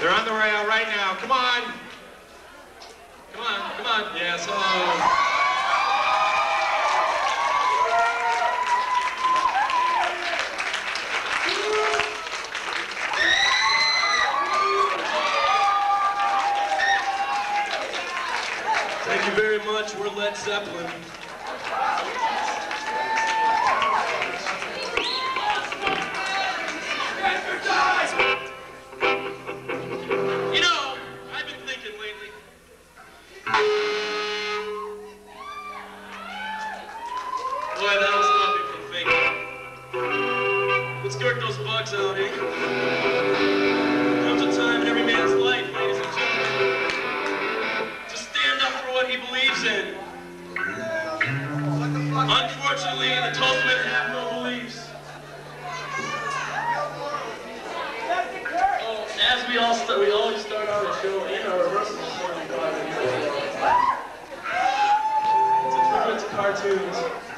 They're on the rail right now. Come on. Come on, come on. Yes. Oh. Thank you very much. We're Led Zeppelin. Boy, from thinking. Let's skirt those bugs out, eh? Comes a time in every man's life, ladies and gentlemen, to stand up for what he believes in. Unfortunately, the Toastmen have no beliefs. Oh, as we all tunes.